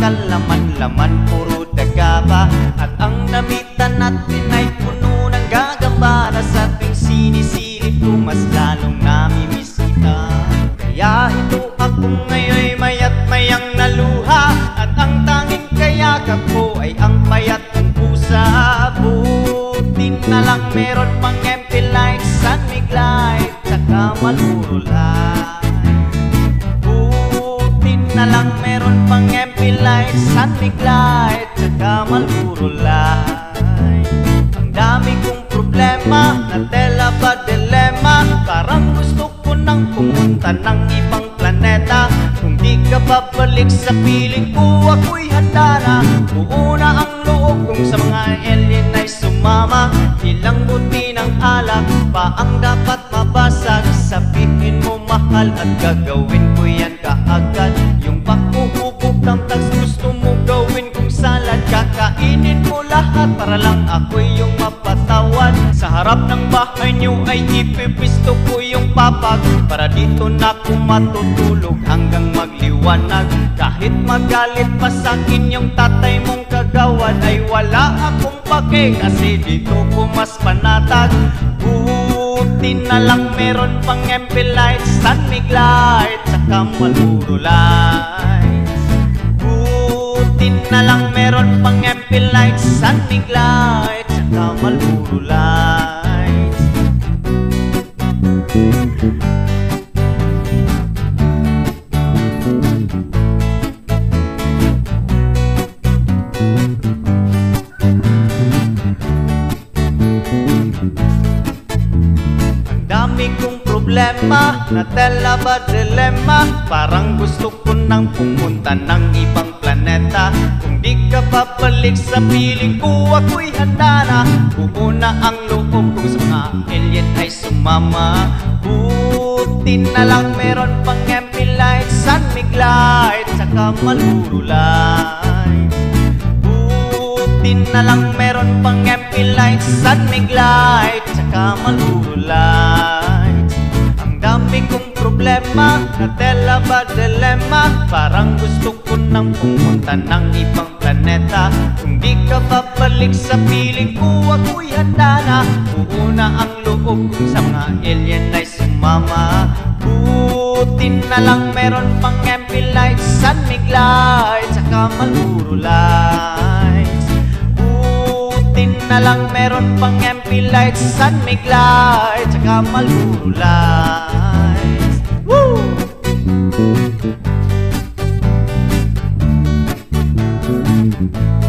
kalaman-laman, puro daga pa At ang damitan natin ay puno ng gagamba sa tuwing sinisilip ko mas lalong namimiss kita Kaya ito ako ngayon mayat mayang naluha. At ang tanging kayakap ko ay ang payat kong pusa. Buti na lang meron pang empty light, sunmig light Tsaka malululay Buti na lang meron pang empty light, sunmig light Tsaka malululay Ang dami kong problema na tela ba dilema? Parang gusto ko nang pumunta ng ibang planeta. Kung di ka babalik sa piling ko ako'y handa na. Buo na ang loob kong sa mga ay sumama. Ilang buti ng alak pa ang dapat mabasag. Sabihin mo mahal at gagawin ko yan kaagad. Yung pakuhubog ng tags gusto mo gawin kong salad. Kakainin mo lahat para lang ako'y yung mapatawan. Sa harap ng bahay niyo ay ipipisto ko yung papag. Para dito na ako matutulog hanggang magliwanag. Kahit magalit pa sa'kin yung tatay mong kagawad Ay wala akong pake kasi dito ko mas panatag. Buti na lang meron pang MP light, sunmig light, saka maluro light Buti na lang meron pang MP light, sunmig light, saka maluro light Ang dami kong problema na tela ba dilema Parang gusto ko nang pumunta ng ibang planeta. Kung di ka babalik sa piling ko ako'y handa na. Buo na ang loob kong sa mga alien ay sumama. Buti na lang meron pang empty light, sunmig light Saka maluro light Buti na lang meron pang empty light, sunmig light, tsaka maluro light Ang dami kong problema, na tela ba dilema Parang gusto ko nang pumunta ng ibang planeta. Kung di ka babalik sa piling ko, ako'y handa na. Buo na ang loob kong sa mga alien ay sumama. Buti na lang meron pang empty light, sunmig light, tsaka maluro lights pang MP lights, sunmig light, tsaka lights Woo! Buti